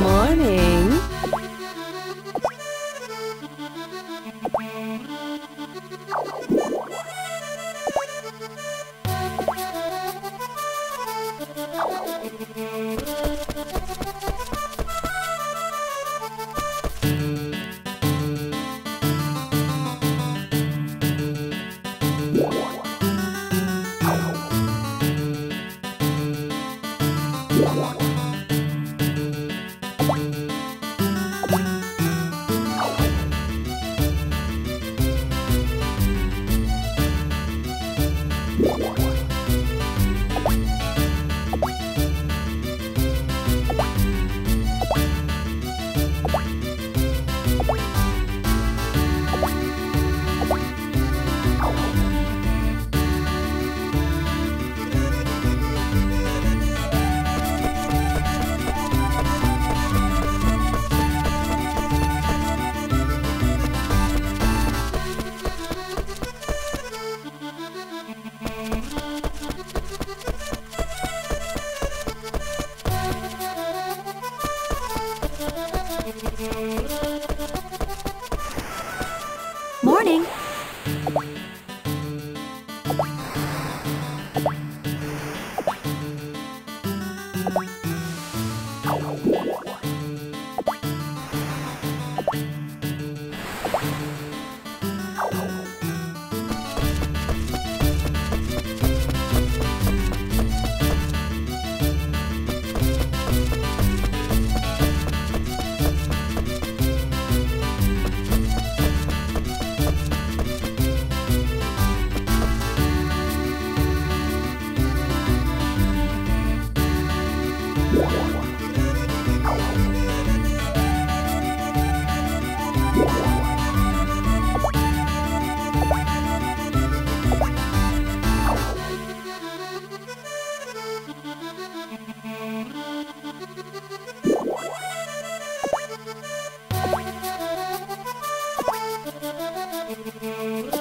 morning. Música